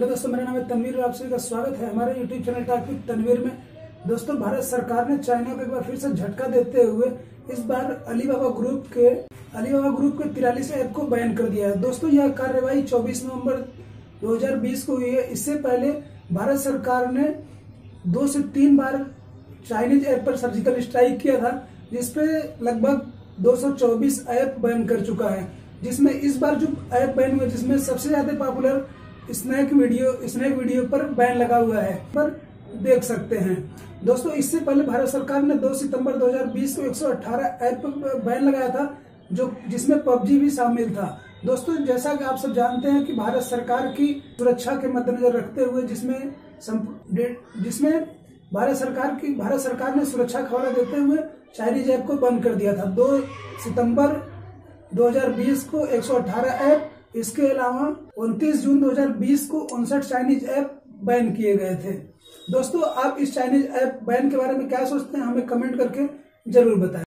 तो दोस्तों, मेरा नाम है तनवीर आप सभी का स्वागत है हमारे यूट्यूब चैनल टॉपिक तनवीर में। दोस्तों, भारत सरकार ने चाइना को एक बार फिर से झटका देते हुए इस बार अलीबाबा ग्रुप के, अलीबाबा ग्रुप के तिरालीस ऐप को बैन कर दिया है। दोस्तों, यह कार्यवाही 24 नवंबर 2020 को हुई है। इससे पहले भारत सरकार ने दो से तीन बार चाइनीज़ ऐप पर सर्जिकल स्ट्राइक किया था, जिसपे लगभग 224 ऐप बैन कर चुका है, जिसमें इस बार जो ऐप बैन हुए जिसमें सबसे ज़्यादा popular snack video snack video पर बैन लगा हुआ है, पर देख सकते हैं। दोस्तों, इससे पहले भारत सरकार ने 2 सितंबर 2020 को 118 ऐप बैन लगाया था, जो, जिसमें पबजी भी शामिल था। दोस्तों, जैसा कि आप सब जानते हैं कि भारत सरकार की सुरक्षा के मद्देनजर रखते हुए जिसमें जिसमें भारत सरकार की, भारत सरकार ने सुरक्षा हवाला देते हुए चाइनीज़ ऐप को बंद कर दिया था। 2 सितंबर 2020 को 118 ऐप इसके अलावा 29 जून 2020 को उनसठ चाइनीज़ ऐप बैन किए गए थे। दोस्तों, आप इस चाइनीज़ ऐप बैन के बारे में क्या सोचते हैं, हमें कमेंट करके ज़रूर बताएँ।